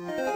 you.